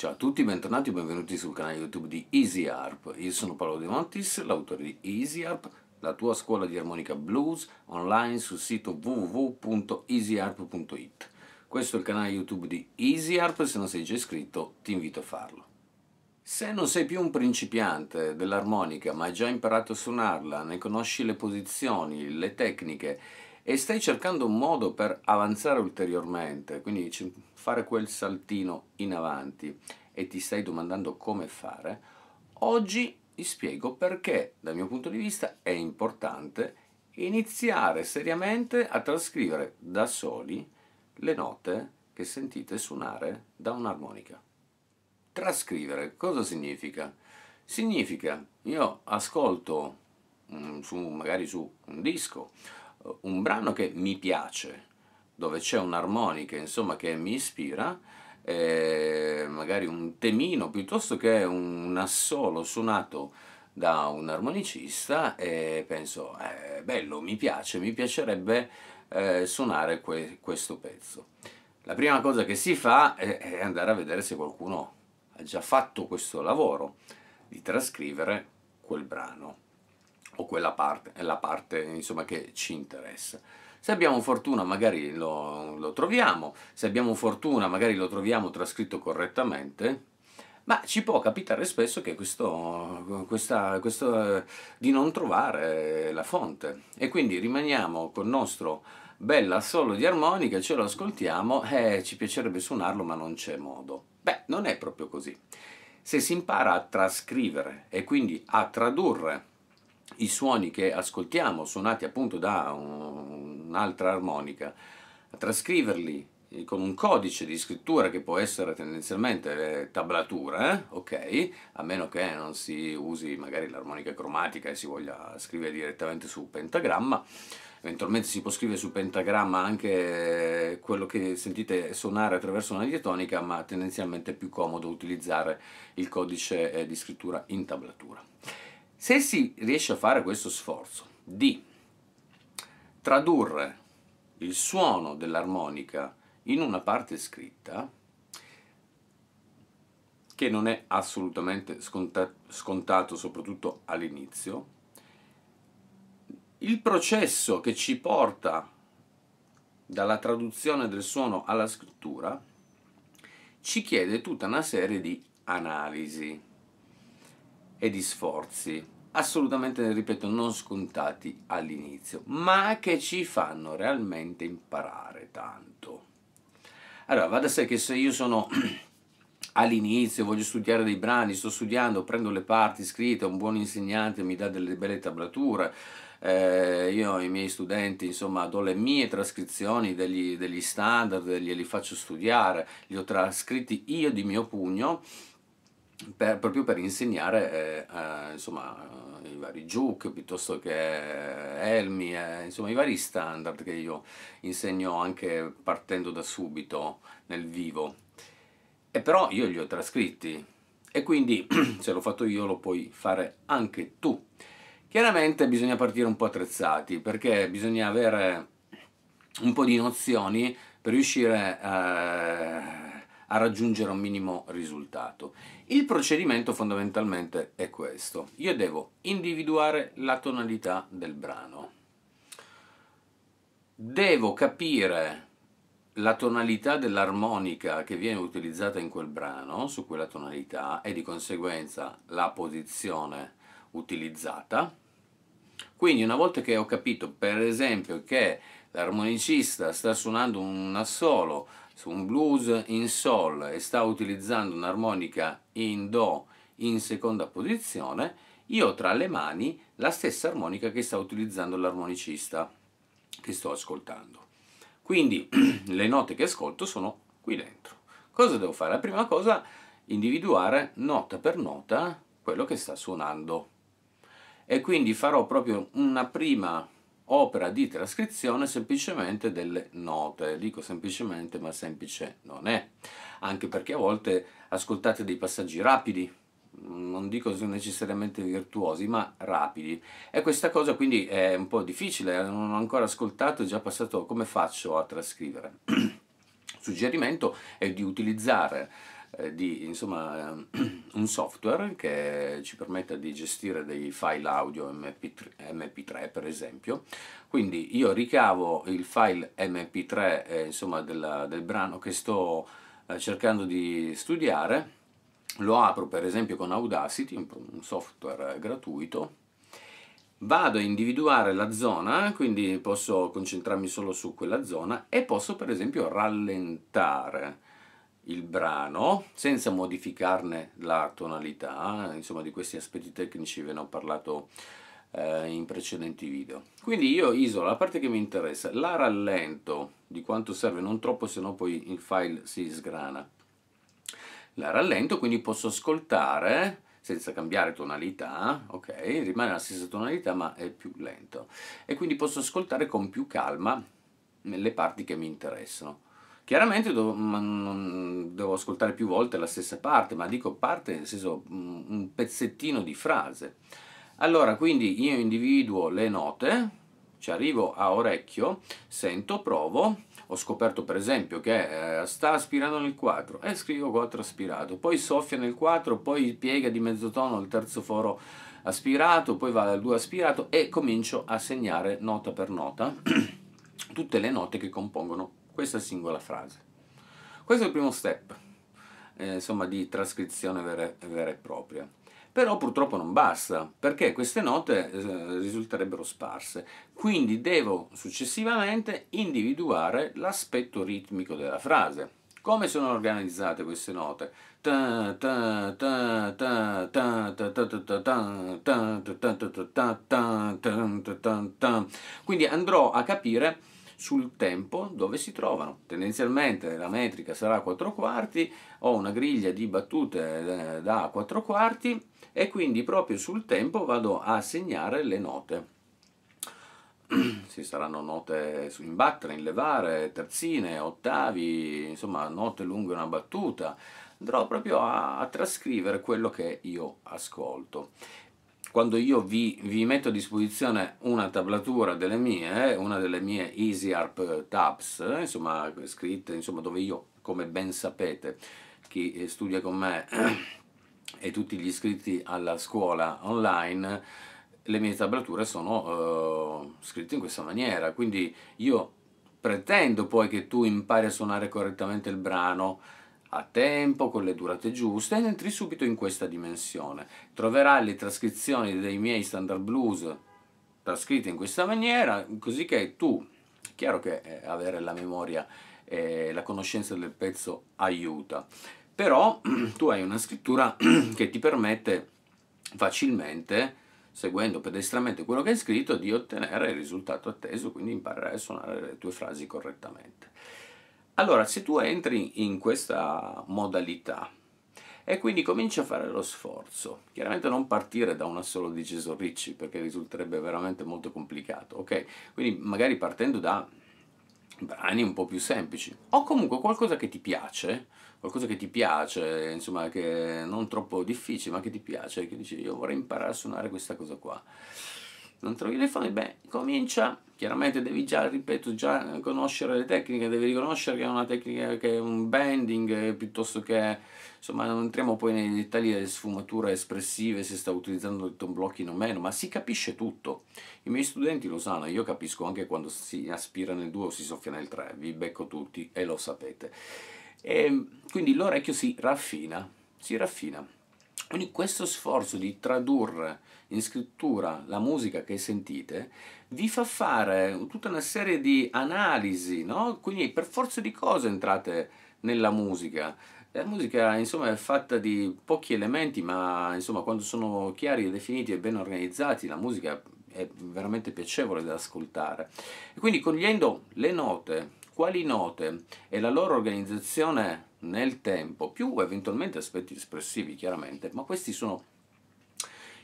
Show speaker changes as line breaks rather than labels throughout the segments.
Ciao a tutti, bentornati e benvenuti sul canale YouTube di Easy Harp. Io sono Paolo De Montis, l'autore di Easy Harp, la tua scuola di armonica blues online sul sito www.easyharp.it. Questo è il canale YouTube di Easy Harp, se non sei già iscritto ti invito a farlo. Se non sei più un principiante dell'armonica ma hai già imparato a suonarla, ne conosci le posizioni, le tecniche e stai cercando un modo per avanzare ulteriormente, quindi fare quel saltino in avanti e ti stai domandando come fare, oggi ti spiego perché dal mio punto di vista è importante iniziare seriamente a trascrivere da soli le note che sentite suonare da un'armonica. Trascrivere cosa significa? Significa io ascolto um, su, magari su un disco un brano che mi piace, dove c'è un'armonica insomma che mi ispira, eh, magari un temino piuttosto che un assolo suonato da un armonicista e penso, eh, bello, mi piace, mi piacerebbe eh, suonare que questo pezzo. La prima cosa che si fa è andare a vedere se qualcuno ha già fatto questo lavoro di trascrivere quel brano o quella parte, è la parte insomma, che ci interessa. Se abbiamo fortuna magari lo, lo, troviamo, se abbiamo fortuna magari lo troviamo trascritto correttamente, ma ci può capitare spesso che questo, questa, questo, di non trovare la fonte e quindi rimaniamo col nostro bel assolo di armonica, ce lo ascoltiamo e eh, ci piacerebbe suonarlo ma non c'è modo. Beh, non è proprio così. Se si impara a trascrivere e quindi a tradurre i suoni che ascoltiamo suonati appunto da un'altra armonica, trascriverli con un codice di scrittura che può essere tendenzialmente eh, tablatura, eh? ok, a meno che non si usi magari l'armonica cromatica e si voglia scrivere direttamente su pentagramma, eventualmente si può scrivere su pentagramma anche quello che sentite suonare attraverso una diatonica, ma tendenzialmente è più comodo utilizzare il codice eh, di scrittura in tablatura. Se si riesce a fare questo sforzo di tradurre il suono dell'armonica in una parte scritta, che non è assolutamente scontato, soprattutto all'inizio, il processo che ci porta dalla traduzione del suono alla scrittura ci chiede tutta una serie di analisi e di sforzi, assolutamente, ripeto, non scontati all'inizio, ma che ci fanno realmente imparare tanto. Allora, va da sé che se io sono all'inizio, voglio studiare dei brani, sto studiando, prendo le parti scritte, un buon insegnante mi dà delle belle tablature, eh, io ai miei studenti insomma do le mie trascrizioni degli, degli standard, glieli faccio studiare, li ho trascritti io di mio pugno, per, proprio per insegnare eh, eh, insomma, i vari juke piuttosto che elmi, eh, insomma i vari standard che io insegno anche partendo da subito nel vivo. E però io li ho trascritti e quindi se l'ho fatto io lo puoi fare anche tu. Chiaramente bisogna partire un po' attrezzati perché bisogna avere un po' di nozioni per riuscire a a raggiungere un minimo risultato. Il procedimento fondamentalmente è questo. Io devo individuare la tonalità del brano. Devo capire la tonalità dell'armonica che viene utilizzata in quel brano, su quella tonalità, e di conseguenza la posizione utilizzata. Quindi una volta che ho capito, per esempio, che l'armonicista sta suonando un assolo su un blues in sol e sta utilizzando un'armonica in do in seconda posizione, io ho tra le mani la stessa armonica che sta utilizzando l'armonicista che sto ascoltando. Quindi le note che ascolto sono qui dentro. Cosa devo fare? La prima cosa, individuare nota per nota quello che sta suonando. E quindi farò proprio una prima opera di trascrizione semplicemente delle note. Dico semplicemente, ma semplice non è. Anche perché a volte ascoltate dei passaggi rapidi, non dico necessariamente virtuosi, ma rapidi. E questa cosa quindi è un po' difficile, non ho ancora ascoltato, è già passato, come faccio a trascrivere? suggerimento è di utilizzare eh, di insomma, un software che ci permetta di gestire dei file audio MP3, MP3 per esempio. Quindi io ricavo il file MP3 eh, insomma, della, del brano che sto eh, cercando di studiare, lo apro per esempio con Audacity, un software gratuito, vado a individuare la zona, quindi posso concentrarmi solo su quella zona e posso per esempio rallentare il brano senza modificarne la tonalità, insomma di questi aspetti tecnici ve ne ho parlato eh, in precedenti video. Quindi io isolo la parte che mi interessa, la rallento di quanto serve, non troppo se no poi il file si sgrana. La rallento quindi posso ascoltare senza cambiare tonalità, ok? Rimane la stessa tonalità ma è più lento. E quindi posso ascoltare con più calma le parti che mi interessano. Chiaramente devo, devo, ascoltare più volte la stessa parte, ma dico parte nel senso un pezzettino di frase. Allora, quindi io individuo le note, ci arrivo a orecchio, sento, provo, ho scoperto per esempio che eh, sta aspirando nel 4 e scrivo 4 aspirato, poi soffia nel 4, poi piega di mezzo tono il terzo foro aspirato, poi va al 2 aspirato e comincio a segnare nota per nota tutte le note che compongono questa singola frase. Questo è il primo step, eh, insomma, di trascrizione vera, vera, e propria. Però purtroppo non basta, perché queste note eh, risulterebbero sparse. Quindi devo successivamente individuare l'aspetto ritmico della frase. Come sono organizzate queste note? Quindi andrò a capire sul tempo dove si trovano. Tendenzialmente la metrica sarà 4 quarti, ho una griglia di battute eh, da 4 quarti e quindi proprio sul tempo vado a segnare le note. Ci saranno note in battere, in levare, terzine, ottavi, insomma note lunghe una battuta. Andrò proprio a, a trascrivere quello che io ascolto quando io vi, vi, metto a disposizione una tablatura delle mie, una delle mie Easy ARP tabs, insomma scritte, insomma dove io, come ben sapete, chi studia con me e tutti gli iscritti alla scuola online, le mie tablature sono uh, scritte in questa maniera, quindi io pretendo poi che tu impari a suonare correttamente il brano, a tempo, con le durate giuste, entri subito in questa dimensione. Troverai le trascrizioni dei miei standard blues trascritte in questa maniera, così che tu, chiaro che eh, avere la memoria e la conoscenza del pezzo aiuta, però tu hai una scrittura che ti permette facilmente, seguendo pedestramente quello che hai scritto, di ottenere il risultato atteso, quindi imparerai a suonare le tue frasi correttamente. Allora, se tu entri in questa modalità e quindi cominci a fare lo sforzo, chiaramente non partire da una solo di Gesù Ricci perché risulterebbe veramente molto complicato, ok? Quindi magari partendo da brani un po' più semplici o comunque qualcosa che ti piace, qualcosa che ti piace, insomma, che non troppo difficile, ma che ti piace, che dici io vorrei imparare a suonare questa cosa qua non trovi le fonti, beh, comincia, chiaramente devi già, ripeto, già conoscere le tecniche, devi riconoscere che è una tecnica, che è un bending, piuttosto che, insomma, non entriamo poi nei dettagli delle sfumature espressive, se sta utilizzando il tone blocking o meno, ma si capisce tutto. I miei studenti lo sanno, io capisco anche quando si aspira nel 2 o si soffia nel 3, vi becco tutti e lo sapete. E quindi l'orecchio si raffina, si raffina. Quindi questo sforzo di tradurre in scrittura la musica che sentite vi fa fare tutta una serie di analisi, no? Quindi per forza di cose entrate nella musica. La musica insomma è fatta di pochi elementi, ma insomma quando sono chiari e definiti e ben organizzati la musica è veramente piacevole da ascoltare. E quindi cogliendo le note, quali note e la loro organizzazione nel tempo, più eventualmente aspetti espressivi chiaramente, ma questi sono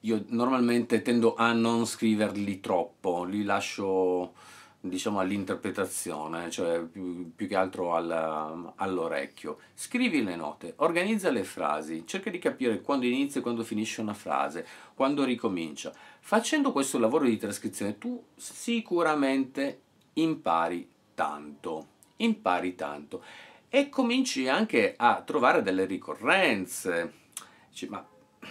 io normalmente tendo a non scriverli troppo, li lascio diciamo all'interpretazione, cioè più, più, che altro al, all'orecchio. Scrivi le note, organizza le frasi, cerca di capire quando inizia e quando finisce una frase, quando ricomincia. Facendo questo lavoro di trascrizione tu sicuramente impari tanto, impari tanto e cominci anche a trovare delle ricorrenze. Dici, ma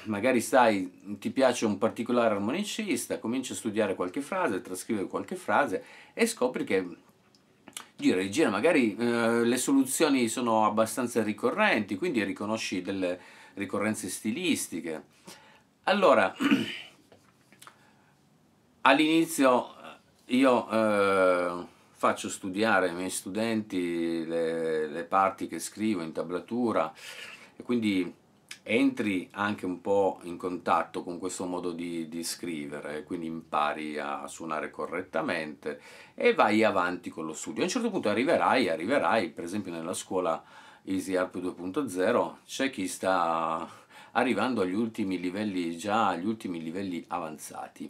magari sai, ti piace un particolare armonicista, cominci a studiare qualche frase, trascrivere qualche frase e scopri che gira e gira, magari eh, le soluzioni sono abbastanza ricorrenti, quindi riconosci delle ricorrenze stilistiche. Allora, all'inizio io eh, faccio studiare ai miei studenti le, le parti che scrivo in tablatura e quindi entri anche un po' in contatto con questo modo di, di, scrivere, quindi impari a suonare correttamente e vai avanti con lo studio. A un certo punto arriverai, arriverai, per esempio nella scuola Easy Harp 2.0 c'è chi sta arrivando agli ultimi livelli, già agli ultimi livelli avanzati.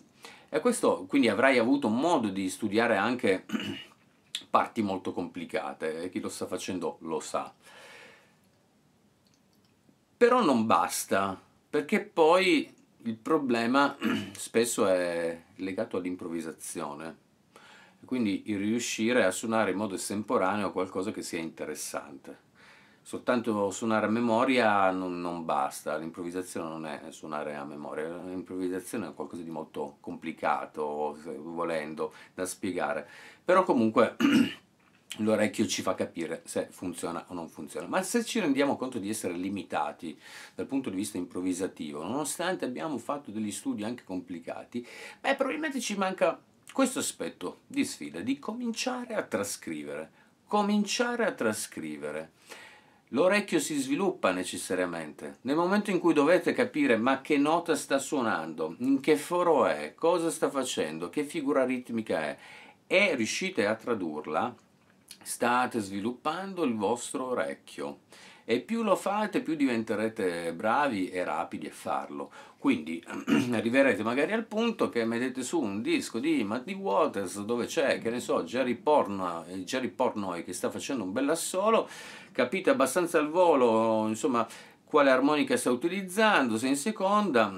E questo quindi avrai avuto modo di studiare anche parti molto complicate e chi lo sta facendo lo sa. Però non basta, perché poi il problema spesso è legato all'improvvisazione, quindi il riuscire a suonare in modo estemporaneo qualcosa che sia interessante. Soltanto suonare a memoria non, non basta, l'improvvisazione non è suonare a memoria, l'improvvisazione è qualcosa di molto complicato, volendo, da spiegare. Però comunque l'orecchio ci fa capire se funziona o non funziona. Ma se ci rendiamo conto di essere limitati dal punto di vista improvvisativo, nonostante abbiamo fatto degli studi anche complicati, beh, probabilmente ci manca questo aspetto di sfida, di cominciare a trascrivere. Cominciare a trascrivere. L'orecchio si sviluppa necessariamente. Nel momento in cui dovete capire ma che nota sta suonando, in che foro è, cosa sta facendo, che figura ritmica è, e riuscite a tradurla, state sviluppando il vostro orecchio. E più lo fate più diventerete bravi e rapidi a farlo. Quindi arriverete magari al punto che mettete su un disco di Muddy Waters dove c'è, che ne so, Jerry, Porno, Jerry Pornoy che sta facendo un bel assolo. Capite abbastanza al volo insomma quale armonica sta utilizzando, se in seconda.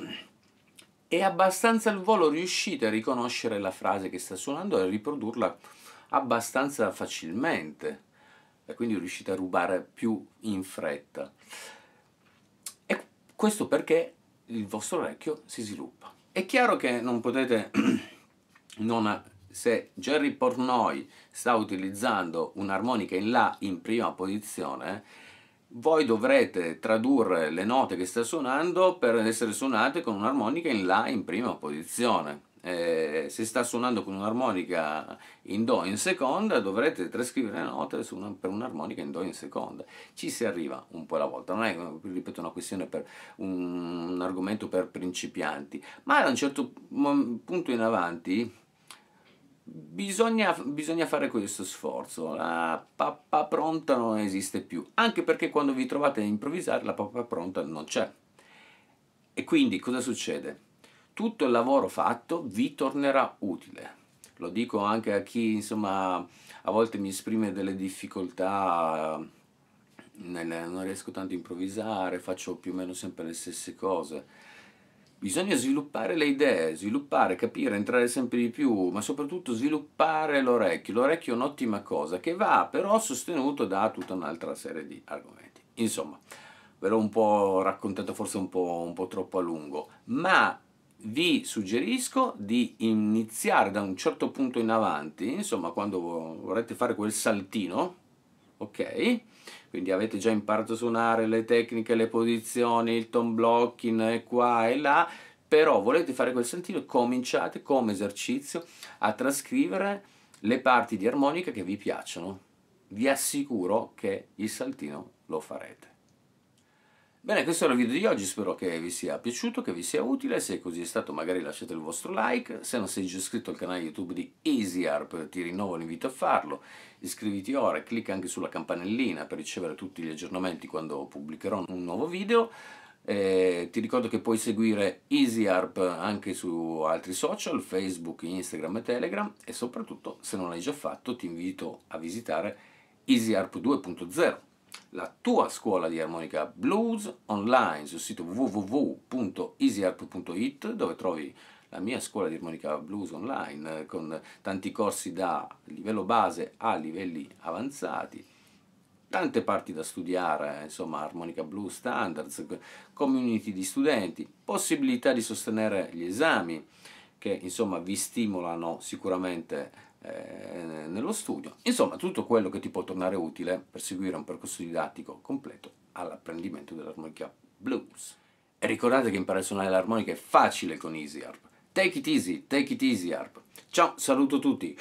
E abbastanza al volo riuscite a riconoscere la frase che sta suonando e a riprodurla abbastanza facilmente e quindi riuscite a rubare più in fretta. E questo perché il vostro orecchio si sviluppa. È chiaro che non potete non se Jerry Pornoy sta utilizzando un'armonica in La in prima posizione, voi dovrete tradurre le note che sta suonando per essere suonate con un'armonica in La in prima posizione eh, se sta suonando con un'armonica in Do in seconda, dovrete trascrivere le note una, per un'armonica in Do in seconda. Ci si arriva un po' alla volta, non è, ripeto, una questione per un, un argomento per principianti, ma da un certo punto in avanti Bisogna, bisogna, fare questo sforzo. La pappa pronta non esiste più, anche perché quando vi trovate a improvvisare la pappa pronta non c'è. E quindi cosa succede? Tutto il lavoro fatto vi tornerà utile. Lo dico anche a chi insomma a volte mi esprime delle difficoltà, nel, non riesco tanto a improvvisare, faccio più o meno sempre le stesse cose. Bisogna sviluppare le idee, sviluppare, capire, entrare sempre di più, ma soprattutto sviluppare l'orecchio. L'orecchio è un'ottima cosa che va però sostenuto da tutta un'altra serie di argomenti. Insomma, ve l'ho un po' raccontato forse un po', un po' troppo a lungo, ma vi suggerisco di iniziare da un certo punto in avanti, insomma quando vorrete fare quel saltino, ok? Quindi avete già imparato a suonare le tecniche, le posizioni, il tone blocking qua e là, però volete fare quel saltino, cominciate come esercizio a trascrivere le parti di armonica che vi piacciono. Vi assicuro che il saltino lo farete. Bene, questo era il video di oggi, spero che vi sia piaciuto, che vi sia utile, se così è stato magari lasciate il vostro like, se non sei già iscritto al canale YouTube di EasyArp ti rinnovo l'invito a farlo, iscriviti ora e clicca anche sulla campanellina per ricevere tutti gli aggiornamenti quando pubblicherò un nuovo video, eh, ti ricordo che puoi seguire EasyArp anche su altri social, Facebook, Instagram e Telegram e soprattutto se non l'hai già fatto ti invito a visitare EasyArp 2.0 la tua scuola di armonica blues online sul sito www.easyharp.it dove trovi la mia scuola di armonica blues online con tanti corsi da livello base a livelli avanzati tante parti da studiare, insomma armonica blues standards, community di studenti, possibilità di sostenere gli esami che insomma vi stimolano sicuramente eh, nello studio, insomma tutto quello che ti può tornare utile per seguire un percorso didattico completo all'apprendimento dell'armonica blues. E ricordate che imparare a suonare l'armonica è facile con Easy Harp. Take it easy, take it easy Harp. Ciao, saluto tutti!